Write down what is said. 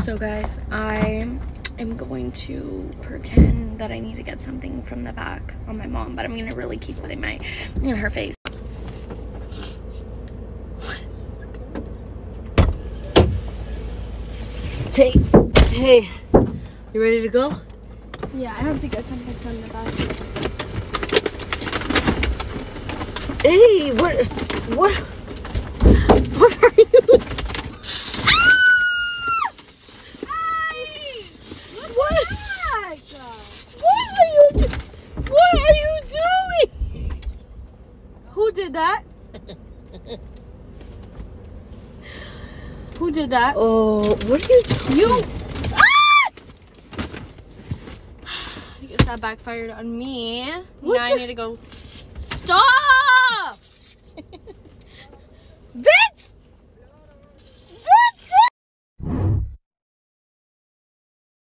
So guys, I am going to pretend that I need to get something from the back on my mom, but I'm gonna really keep putting my in her face. Hey, hey, you ready to go? Yeah, I have to get something from the back. Hey, what, what are you? doing? What? What are you? do- What are you doing? Who did that? Who did that? Oh, what are you doing? You. Ah! I guess that backfired on me. What now I need to go. Stop!